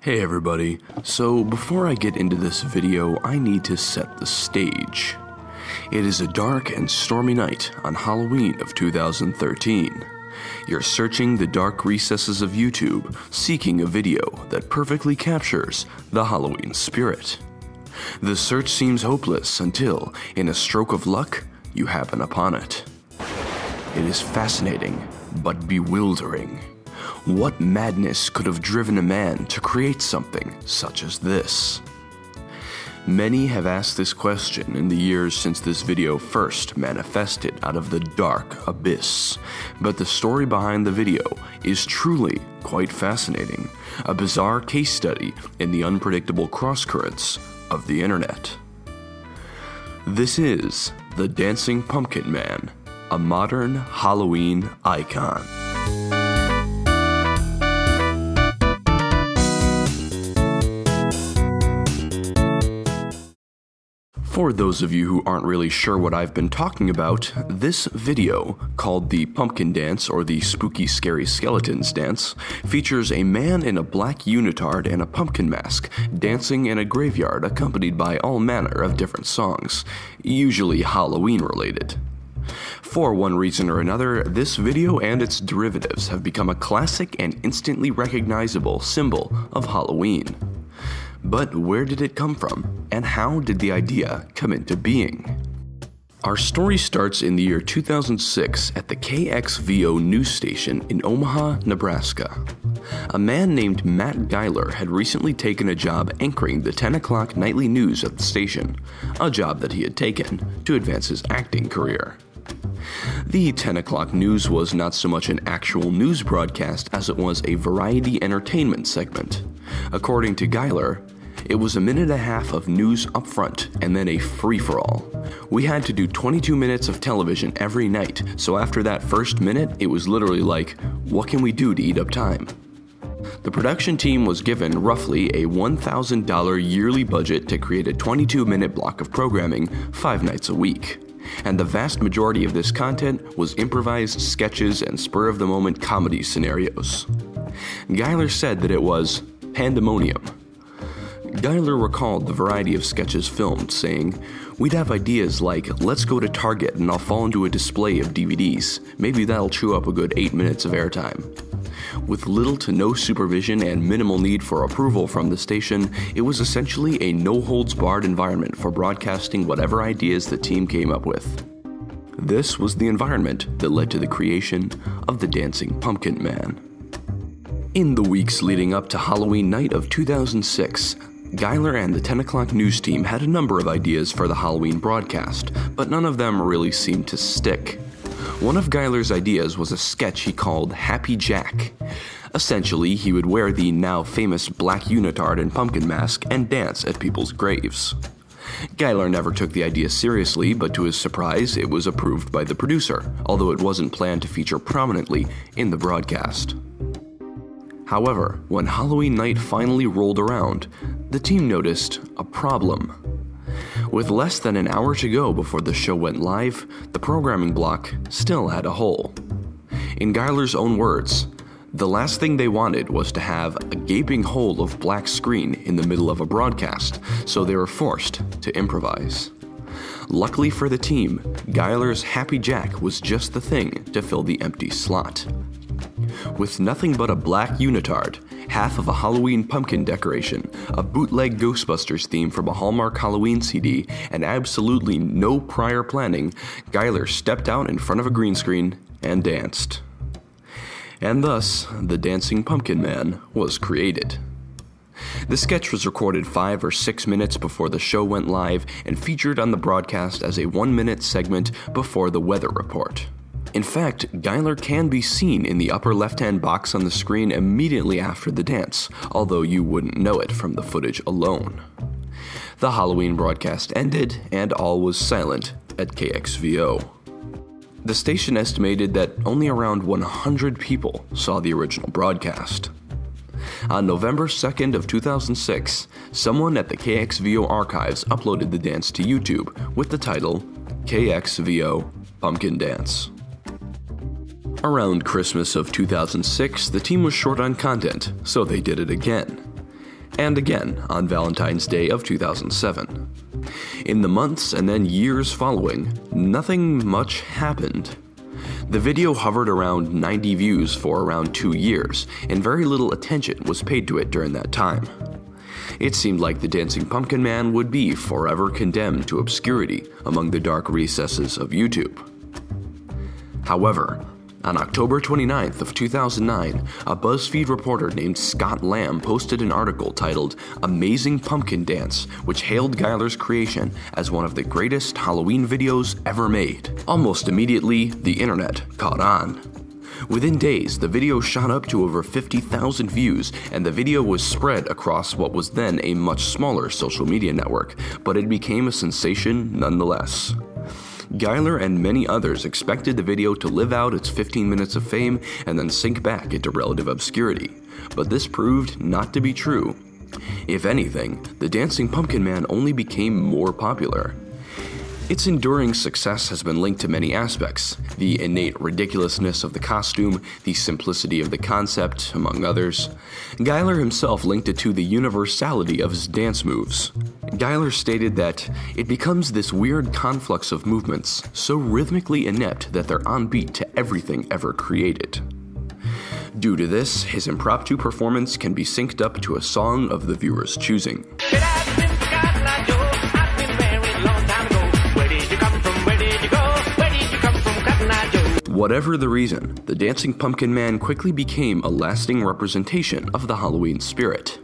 Hey everybody, so before I get into this video, I need to set the stage. It is a dark and stormy night on Halloween of 2013. You're searching the dark recesses of YouTube, seeking a video that perfectly captures the Halloween spirit. The search seems hopeless until, in a stroke of luck, you happen upon it. It is fascinating, but bewildering. What madness could have driven a man to create something such as this? Many have asked this question in the years since this video first manifested out of the dark abyss, but the story behind the video is truly quite fascinating, a bizarre case study in the unpredictable crosscurrents of the internet. This is the Dancing Pumpkin Man, a modern Halloween icon. For those of you who aren't really sure what I've been talking about, this video, called the Pumpkin Dance or the Spooky Scary Skeletons Dance, features a man in a black unitard and a pumpkin mask dancing in a graveyard accompanied by all manner of different songs, usually Halloween related. For one reason or another, this video and its derivatives have become a classic and instantly recognizable symbol of Halloween. But where did it come from, and how did the idea come into being? Our story starts in the year 2006 at the KXVO news station in Omaha, Nebraska. A man named Matt Geiler had recently taken a job anchoring the 10 o'clock nightly news at the station, a job that he had taken to advance his acting career. The 10 o'clock news was not so much an actual news broadcast as it was a variety entertainment segment. According to Geiler, it was a minute and a half of news up front and then a free for all. We had to do 22 minutes of television every night, so after that first minute, it was literally like, what can we do to eat up time? The production team was given roughly a $1,000 yearly budget to create a 22 minute block of programming five nights a week. And the vast majority of this content was improvised sketches and spur of the moment comedy scenarios. Geiler said that it was pandemonium. Geiler recalled the variety of sketches filmed, saying, We'd have ideas like, let's go to Target and I'll fall into a display of DVDs. Maybe that'll chew up a good 8 minutes of airtime. With little to no supervision and minimal need for approval from the station, it was essentially a no holds barred environment for broadcasting whatever ideas the team came up with. This was the environment that led to the creation of the Dancing Pumpkin Man. In the weeks leading up to Halloween night of 2006, Geiler and the 10 o'clock news team had a number of ideas for the Halloween broadcast, but none of them really seemed to stick. One of Geiler's ideas was a sketch he called Happy Jack. Essentially, he would wear the now famous black unitard and pumpkin mask and dance at people's graves. Geiler never took the idea seriously, but to his surprise, it was approved by the producer, although it wasn't planned to feature prominently in the broadcast. However, when Halloween night finally rolled around, the team noticed a problem. With less than an hour to go before the show went live, the programming block still had a hole. In Geiler's own words, the last thing they wanted was to have a gaping hole of black screen in the middle of a broadcast, so they were forced to improvise. Luckily for the team, Geiler's Happy Jack was just the thing to fill the empty slot. With nothing but a black unitard, half of a Halloween pumpkin decoration, a bootleg Ghostbusters theme from a Hallmark Halloween CD, and absolutely no prior planning, Geiler stepped out in front of a green screen and danced. And thus, the Dancing Pumpkin Man was created. The sketch was recorded five or six minutes before the show went live and featured on the broadcast as a one minute segment before the weather report. In fact, Geiler can be seen in the upper left hand box on the screen immediately after the dance, although you wouldn't know it from the footage alone. The Halloween broadcast ended, and all was silent at KXVO. The station estimated that only around 100 people saw the original broadcast. On November 2nd of 2006, someone at the KXVO archives uploaded the dance to YouTube with the title KXVO Pumpkin Dance. Around Christmas of 2006, the team was short on content, so they did it again. And again on Valentine's Day of 2007. In the months and then years following, nothing much happened. The video hovered around 90 views for around two years, and very little attention was paid to it during that time. It seemed like the Dancing Pumpkin Man would be forever condemned to obscurity among the dark recesses of YouTube. However, on October 29th of 2009, a BuzzFeed reporter named Scott Lamb posted an article titled Amazing Pumpkin Dance, which hailed Geiler's creation as one of the greatest Halloween videos ever made. Almost immediately, the internet caught on. Within days, the video shot up to over 50,000 views, and the video was spread across what was then a much smaller social media network, but it became a sensation nonetheless. Geiler and many others expected the video to live out its 15 minutes of fame and then sink back into relative obscurity, but this proved not to be true. If anything, the Dancing Pumpkin Man only became more popular. Its enduring success has been linked to many aspects the innate ridiculousness of the costume, the simplicity of the concept, among others. Geiler himself linked it to the universality of his dance moves. Geiler stated that it becomes this weird conflux of movements, so rhythmically inept that they're on beat to everything ever created. Due to this, his impromptu performance can be synced up to a song of the viewer's choosing. Whatever the reason, the Dancing Pumpkin Man quickly became a lasting representation of the Halloween spirit.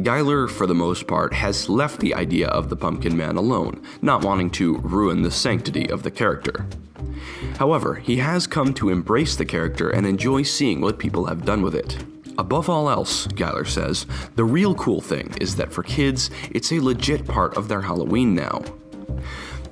Geiler, for the most part, has left the idea of the Pumpkin Man alone, not wanting to ruin the sanctity of the character. However, he has come to embrace the character and enjoy seeing what people have done with it. Above all else, Geiler says, the real cool thing is that for kids, it's a legit part of their Halloween now.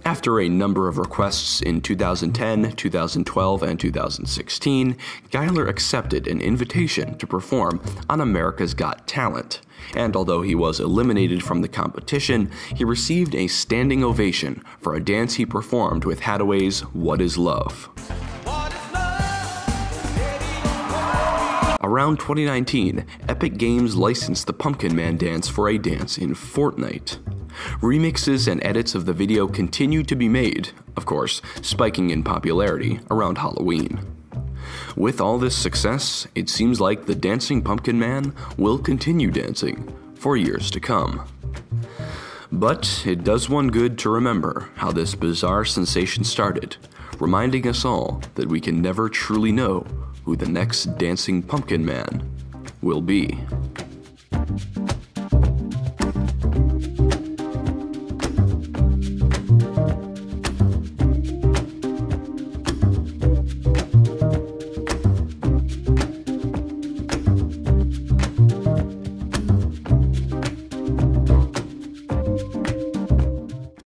After a number of requests in 2010, 2012, and 2016, Geiler accepted an invitation to perform on America's Got Talent. And although he was eliminated from the competition, he received a standing ovation for a dance he performed with Haddaway's What is Love. Around 2019, Epic Games licensed the Pumpkin Man dance for a dance in Fortnite. Remixes and edits of the video continued to be made, of course, spiking in popularity around Halloween. With all this success, it seems like the Dancing Pumpkin Man will continue dancing for years to come. But it does one good to remember how this bizarre sensation started, reminding us all that we can never truly know who the next Dancing Pumpkin Man will be.